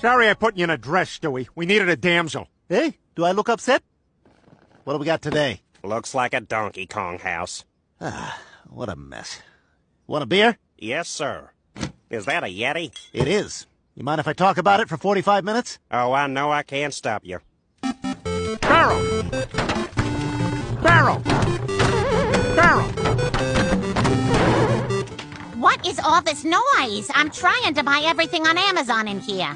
Sorry I put you in a dress, Stewie. We needed a damsel. Hey, do I look upset? What do we got today? Looks like a Donkey Kong house. Ah, What a mess. Want a beer? Yes, sir. Is that a Yeti? It is. You mind if I talk about it for 45 minutes? Oh, I know I can't stop you. Barrel! Barrel! Barrel! What is all this noise? I'm trying to buy everything on Amazon in here.